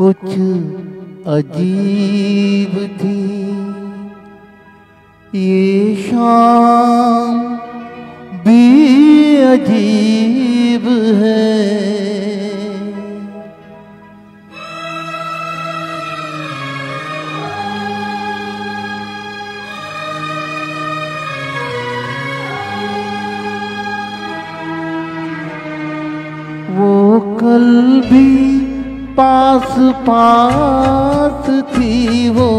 कुछ अजीब थी। ये शाम भी अजीब है। वो कल भी पास पास थी वो,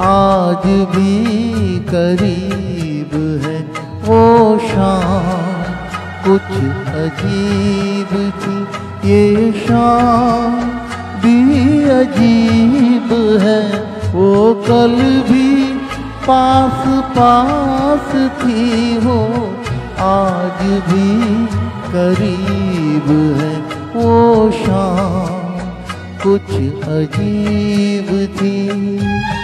आज भी करीब है। वो शाम कुछ अजीब थी, ये शाम भी अजीब है। वो कल भी पास पास थी वो, आज भी करीब है। वो शाम कुछ अजीब थी।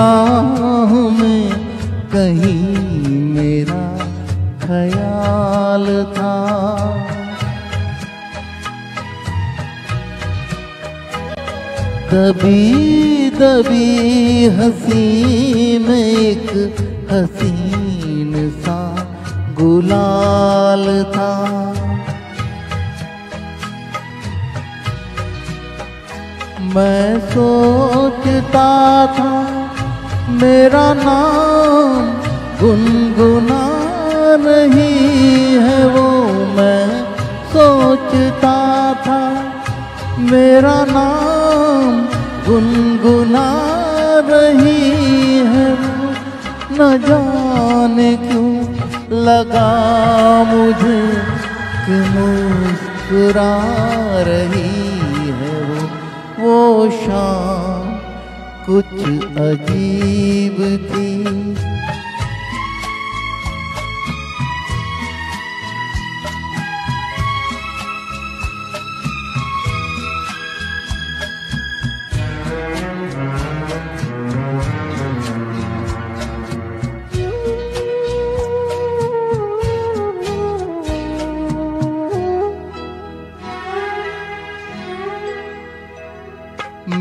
निगाह में कहीं मेरा ख्याल था। दबी दबी हसी में एक हसीन सा गुलाल था। मैं सोचता था मेरा नाम गुनगुना नहीं है वो, मैं सोचता था। मेरा नाम गुनगुना रही है वो, न जाने क्यों लगा मुझे कि मुस्कुरा रही है वो वो शाम कुछ अजीब थी।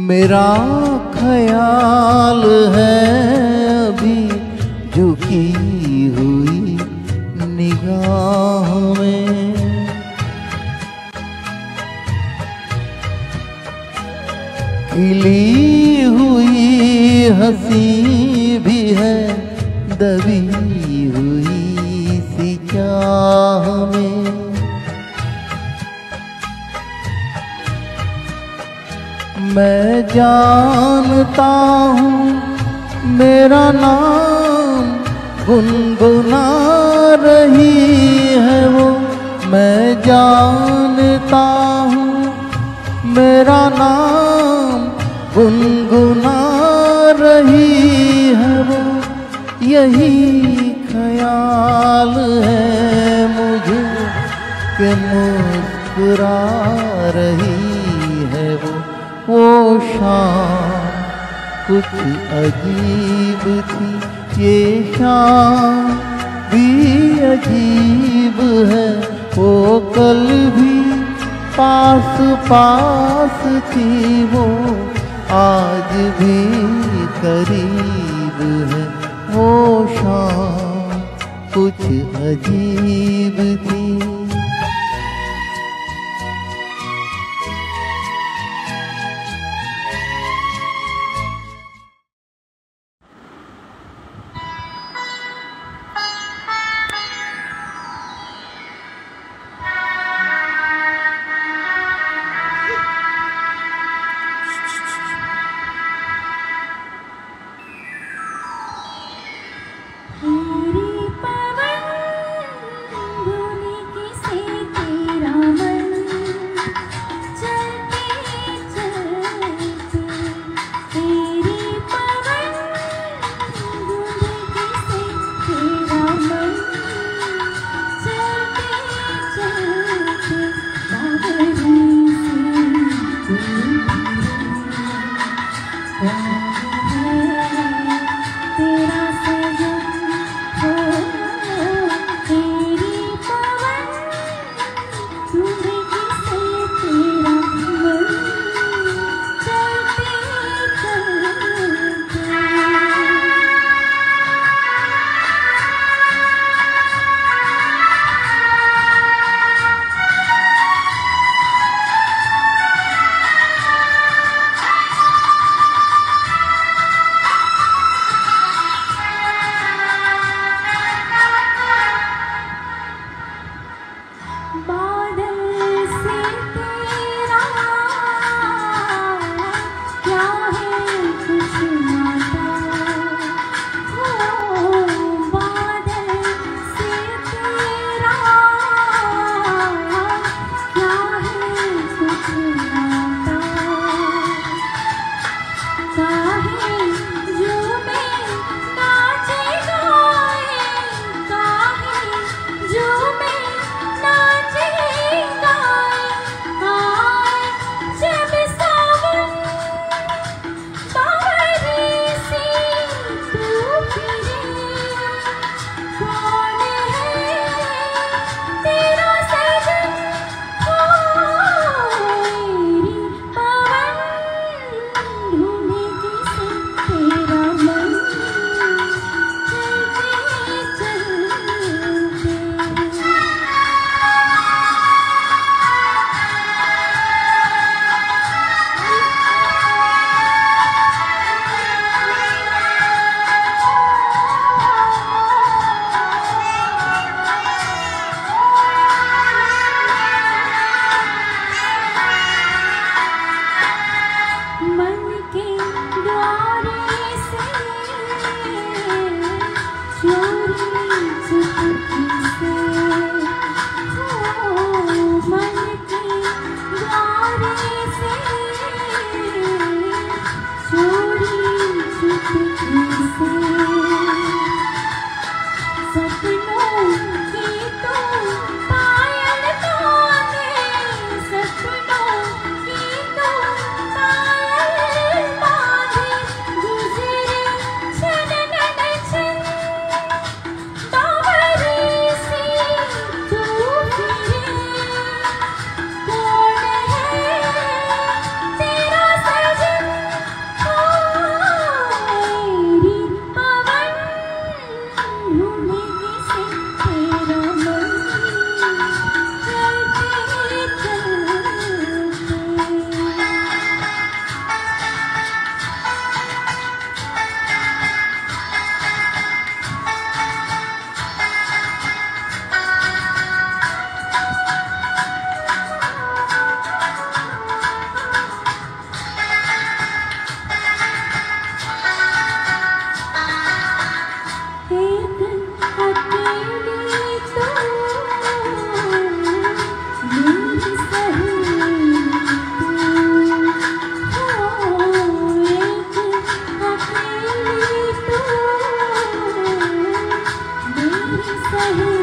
मेरा ख्याल है अभी झुकी हुई निगाह में। खिली हुई हँसी भी है दबी जानता हूँ। मेरा नाम गुनगुना रही है वो। मैं जानता हूँ। मेरा नाम गुनगुना रही है वो। यही ख्याल है मुझे कि मुस्कुरा रही वो शाम कुछ अजीब थी ये शाम भी अजीब है। वो कल भी पास पास थी वो, आज भी करीब है। वो शाम कुछ अजीब थी। मेरी सहेली